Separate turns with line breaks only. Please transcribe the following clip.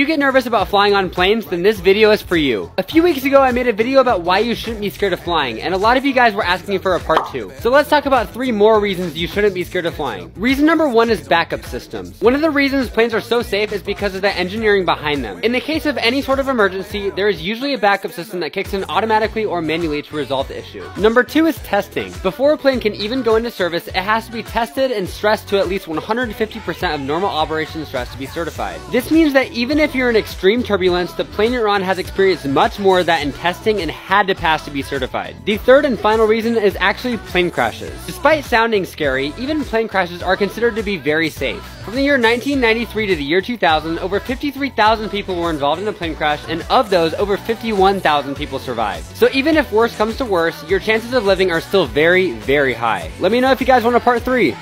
you get nervous about flying on planes, then this video is for you. A few weeks ago, I made a video about why you shouldn't be scared of flying, and a lot of you guys were asking for a part two. So let's talk about three more reasons you shouldn't be scared of flying. Reason number one is backup systems. One of the reasons planes are so safe is because of the engineering behind them. In the case of any sort of emergency, there is usually a backup system that kicks in automatically or manually to resolve the issue. Number two is testing. Before a plane can even go into service, it has to be tested and stressed to at least 150% of normal operation stress to be certified. This means that even if if you're in extreme turbulence, the plane you're on has experienced much more of that in testing and had to pass to be certified. The third and final reason is actually plane crashes. Despite sounding scary, even plane crashes are considered to be very safe. From the year 1993 to the year 2000, over 53,000 people were involved in a plane crash, and of those, over 51,000 people survived. So even if worse comes to worse, your chances of living are still very, very high. Let me know if you guys want a part 3.